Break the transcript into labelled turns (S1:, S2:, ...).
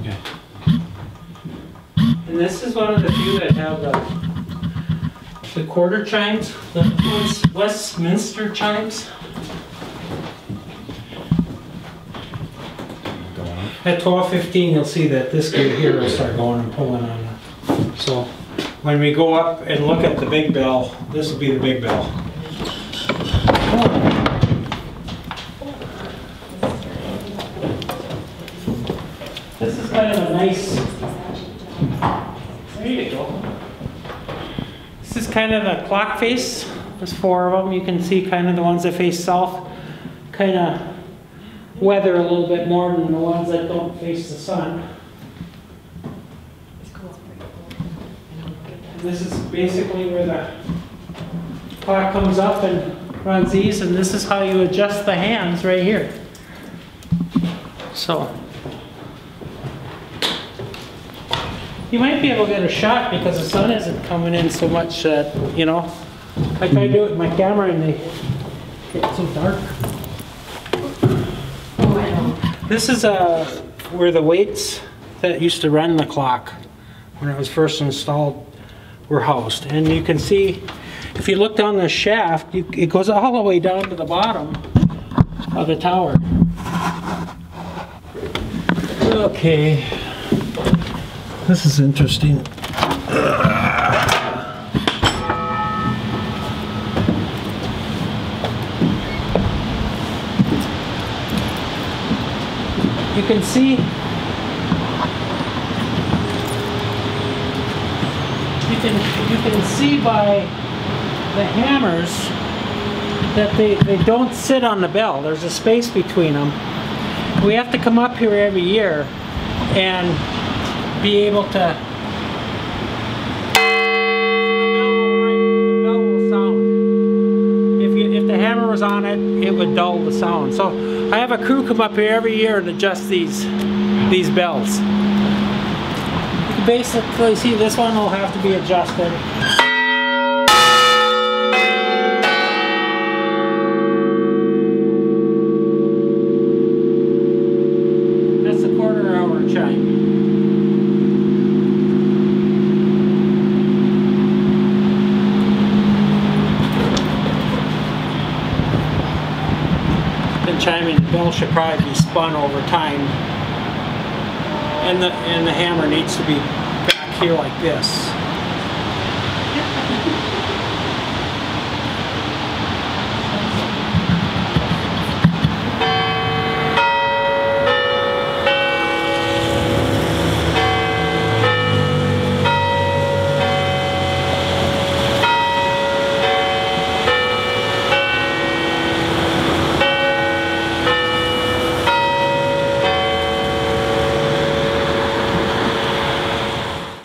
S1: Okay. And this is one of the few that have the, the quarter chimes, the Westminster chimes. At 12.15 you'll see that this gear here will start going and pulling on it. So when we go up and look at the big bell, this will be the big bell. This is kind of a nice, there you go. This is kind of the clock face. There's four of them. You can see kind of the ones that face south, kind of weather a little bit more than the ones that don't face the sun. This is basically where the clock comes up and runs these, and this is how you adjust the hands right here. So. You might be able to get a shot because the sun isn't coming in so much that, you know, I try to do it with my camera and they get so dark. This is uh, where the weights that used to run the clock when it was first installed were housed. And you can see, if you look down the shaft, you, it goes all the way down to the bottom of the tower. Okay. This is interesting. You can see you can you can see by the hammers that they, they don't sit on the bell. There's a space between them. We have to come up here every year and be able to. Was on it, it would dull the sound. So I have a crew come up here every year and adjust these these bells. You can basically see this one will have to be adjusted. That's the quarter hour chime. Been chiming, the bell should probably be spun over time. And the, and the hammer needs to be back here like this.